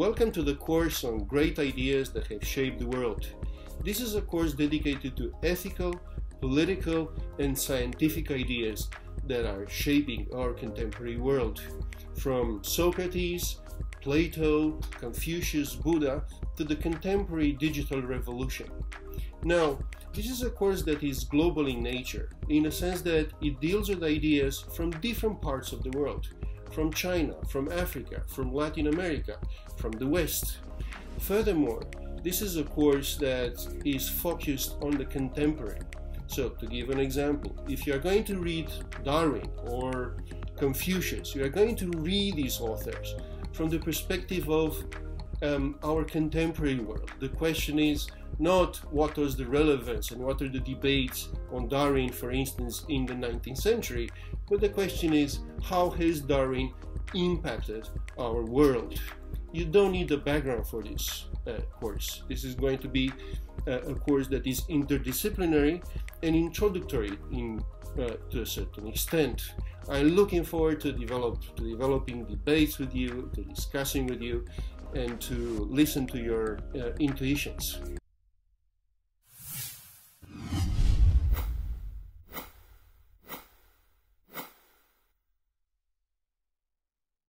Welcome to the course on great ideas that have shaped the world. This is a course dedicated to ethical, political, and scientific ideas that are shaping our contemporary world. From Socrates, Plato, Confucius, Buddha, to the contemporary digital revolution. Now, this is a course that is global in nature, in the sense that it deals with ideas from different parts of the world from China, from Africa, from Latin America, from the West. Furthermore, this is a course that is focused on the contemporary. So, to give an example, if you are going to read Darwin or Confucius, you are going to read these authors from the perspective of um, our contemporary world. The question is not what was the relevance and what are the debates on Darwin, for instance, in the 19th century, but the question is how has Darwin impacted our world? You don't need a background for this uh, course. This is going to be uh, a course that is interdisciplinary and introductory in, uh, to a certain extent. I'm looking forward to develop to developing debates with you, to discussing with you, and to listen to your uh, intuitions.